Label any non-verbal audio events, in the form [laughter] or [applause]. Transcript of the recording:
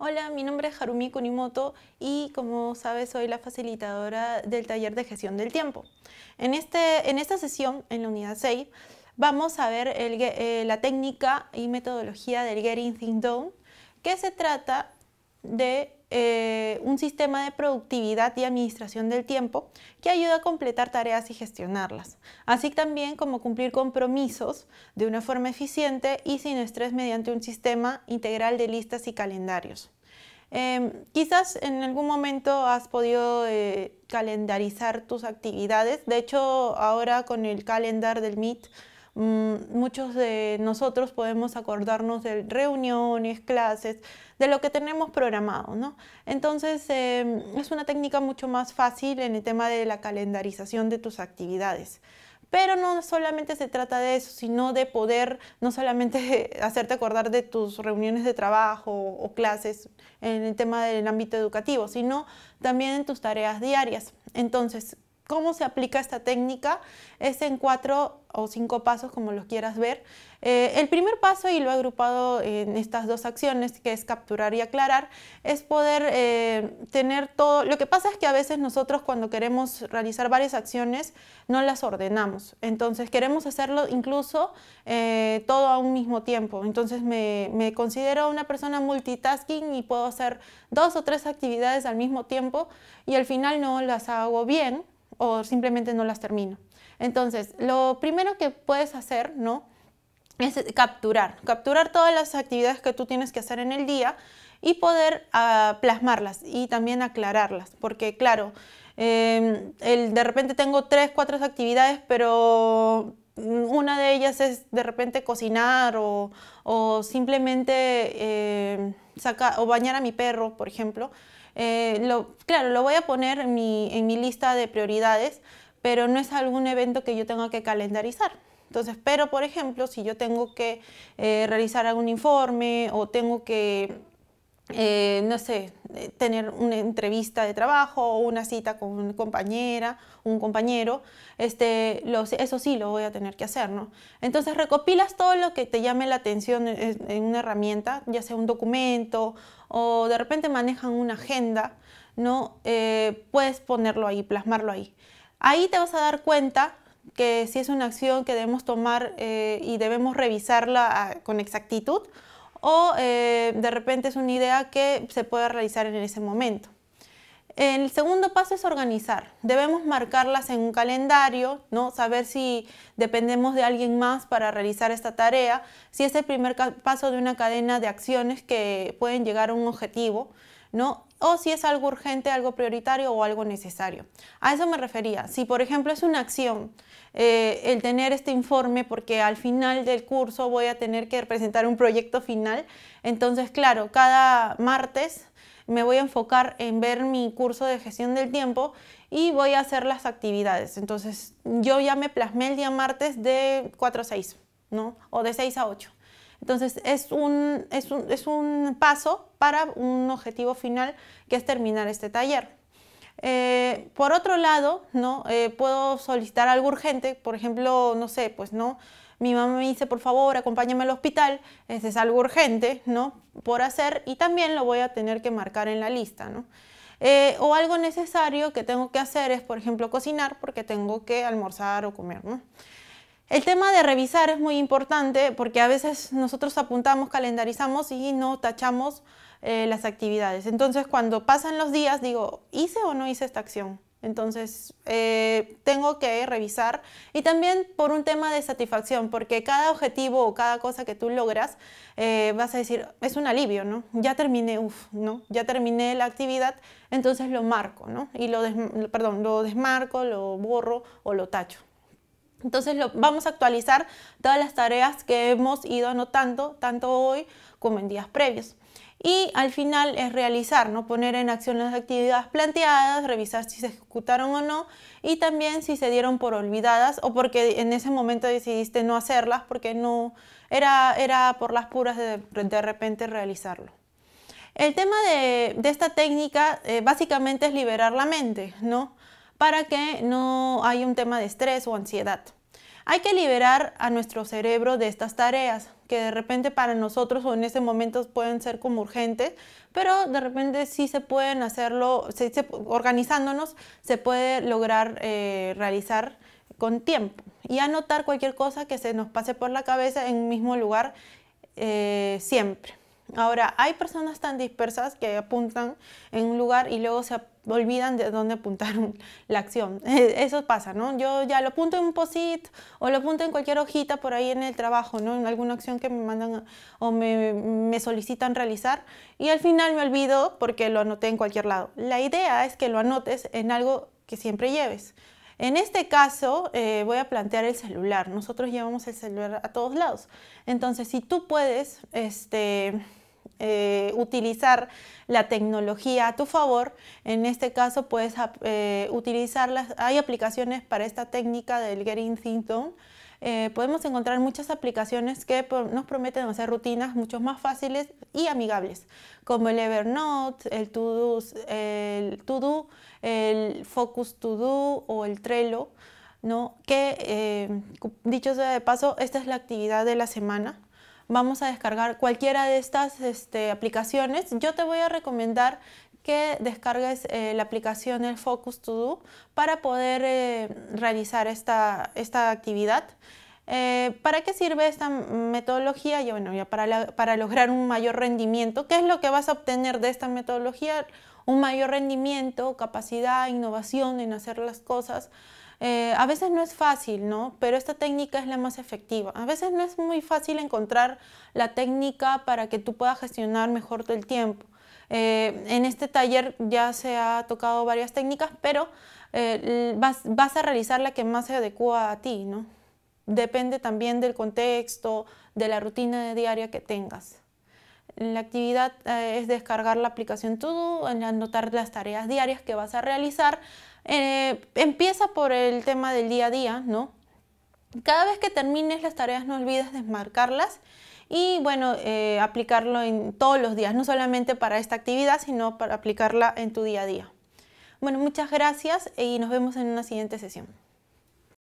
Hola, mi nombre es Harumi Kunimoto y como sabes soy la facilitadora del taller de gestión del tiempo. En, este, en esta sesión, en la unidad 6, vamos a ver eh, la técnica y metodología del Getting Things Done, que se trata de eh, un sistema de productividad y administración del tiempo que ayuda a completar tareas y gestionarlas, así también como cumplir compromisos de una forma eficiente y sin estrés mediante un sistema integral de listas y calendarios. Em, quizás en algún momento has podido eh, calendarizar tus actividades, de hecho ahora con el calendar del Meet muchos de nosotros podemos acordarnos de reuniones, clases, de lo que tenemos programado, ¿no? Entonces, em, es una técnica mucho más fácil en el tema de la calendarización de tus actividades. Pero no solamente se trata de eso, sino de poder no solamente [laughs] hacerte acordar de tus reuniones de trabajo o clases en el tema del ámbito educativo, sino también en tus tareas diarias. Entonces, ¿Cómo se aplica esta técnica? Es en cuatro o cinco pasos, como los quieras ver. Eh, el primer paso, y lo he agrupado en estas dos acciones, que es capturar y aclarar, es poder eh, tener todo. Lo que pasa es que a veces nosotros cuando queremos realizar varias acciones no las ordenamos. Entonces queremos hacerlo incluso eh, todo a un mismo tiempo. Entonces me, me considero una persona multitasking y puedo hacer dos o tres actividades al mismo tiempo y al final no las hago bien o simplemente no las termino. Entonces, lo primero que puedes hacer, ¿no? Es capturar, capturar todas las actividades que tú tienes que hacer en el día y poder ah, plasmarlas y también aclararlas, porque claro, em, de repente tengo tres, cuatro actividades, pero una de ellas es de repente cocinar o, simplemente em, sacar o bañar a mi perro, por ejemplo. Eh, claro, lo voy a poner en mi, en mi lista de prioridades, pero no es algún evento que yo tenga que calendarizar. Entonces, pero por ejemplo, si yo tengo que eh, realizar algún informe o tengo que eh, no sé, tener una entrevista de trabajo o una cita con una compañera, un compañero, este, eso sí lo voy a tener que hacer, ¿no? Entonces recopilas todo lo que te llame la atención en, una herramienta, ya sea un documento o de repente manejan una agenda, ¿no? Eh, puedes ponerlo ahí, plasmarlo ahí. Ahí te vas a dar cuenta que si es una acción que debemos tomar y debemos revisarla ah, con exactitud, o eh, de repente es una idea que se puede realizar en ese momento. El segundo paso es organizar. Debemos marcarlas en un calendario, ¿no? saber si dependemos de alguien más para realizar esta tarea, si es el primer paso de una cadena de acciones que pueden llegar a un objetivo, ¿no? o si es algo urgente, algo prioritario o algo necesario. A eso me refería. Si, por ejemplo, es una acción eh, el tener este informe porque al final del curso voy a tener que presentar un proyecto final, entonces, claro, cada martes me voy a enfocar en ver mi curso de gestión del tiempo y voy a hacer las actividades. Entonces, yo ya me plasmé el día martes de 4 a 6, ¿no? O de 6 a 8. Entonces es un, es un, es un paso para un objetivo final que es terminar este taller. Eh, por otro lado, ¿no? Eh, puedo solicitar algo urgente, por ejemplo, no sé, pues no, mi mamá me dice, por favor, acompáñame al hospital, ese es algo urgente, ¿no? Por hacer y también lo voy a tener que marcar en la lista, ¿no? Eh, o algo necesario que tengo que hacer es, por ejemplo, cocinar porque tengo que almorzar o comer, ¿no? El tema de revisar es muy importante porque a veces nosotros apuntamos, calendarizamos y no tachamos eh, las actividades. Entonces, cuando pasan los días, digo, ¿hice o no hice esta acción? Entonces, eh, tengo que revisar y también por un tema de satisfacción, porque cada objetivo o cada cosa que tú logras, eh, vas a decir, es un alivio, ¿no? Ya terminé, uff, ¿no? Ya terminé la actividad, entonces lo marco, ¿no? Y lo, perdón, lo desmarco, lo borro o lo tacho. Entonces vamos a actualizar todas las tareas que hemos ido anotando, tanto hoy como en días previos. Y al final es realizar, ¿no? poner en acción las actividades planteadas, revisar si se ejecutaron o no y también si se dieron por olvidadas o porque en ese momento decidiste no hacerlas porque no era, era por las puras de, de repente realizarlo. El tema de, de esta técnica eh, básicamente es liberar la mente, ¿no? para que no haya un tema de estrés o ansiedad. Hay que liberar a nuestro cerebro de estas tareas. que de repente para nosotros o en ese momento pueden ser como urgentes, pero de repente sí se pueden hacerlo, organizándonos, se puede lograr eh, realizar con tiempo y anotar cualquier cosa que se nos pase por la cabeza en un mismo lugar eh, siempre. Ahora, hay personas tan dispersas que apuntan en un lugar y luego se olvidan de dónde apuntaron la acción. [laughs] Eso pasa, ¿no? Yo ya lo apunto en un post-it o lo apunto en cualquier hojita por ahí en el trabajo, ¿no? En alguna acción que me mandan o me, me solicitan realizar y al final me olvido porque lo anoté en cualquier lado. La idea es que lo anotes en algo que siempre lleves. En este caso, eh, voy a plantear el celular. Nosotros llevamos el celular a todos lados. Entonces, si tú puedes este, eh, utilizar la tecnología a tu favor, en este caso puedes eh, utilizarlas. Hay aplicaciones para esta técnica del Getting Things Done eh, podemos encontrar muchas aplicaciones que nos prometen hacer rutinas mucho más fáciles y amigables, como el Evernote, el to el Focus To Do o el Trello, ¿no? que eh, dicho sea de paso, esta es la actividad de la semana. Vamos a descargar cualquiera de estas este, aplicaciones. Yo te voy a recomendar que descargues eh, la aplicación el Focus To Do para poder eh, realizar esta, esta actividad. Eh, ¿Para qué sirve esta metodología? Bueno, ya para, para lograr un mayor rendimiento. ¿Qué es lo que vas a obtener de esta metodología? Un mayor rendimiento, capacidad, innovación en hacer las cosas. A veces no es fácil, ¿no? Pero esta técnica es la más efectiva. A veces no es muy fácil encontrar la técnica para que tú puedas gestionar mejor el tiempo. Eh, en este taller ya se ha tocado varias técnicas, pero eh, vas, a realizar la que más se adecua a ti, ¿no? Depende también del contexto, de la rutina diaria que tengas. La actividad eh, es descargar la aplicación Todo, anotar las tareas diarias que vas a realizar. Empieza por el tema del día a día, ¿no? Cada vez que termines las tareas no olvides desmarcarlas y bueno, eh, aplicarlo en todos los días, no solamente para esta actividad, sino para aplicarla en tu día a día. Bueno, muchas gracias y nos vemos en una siguiente sesión.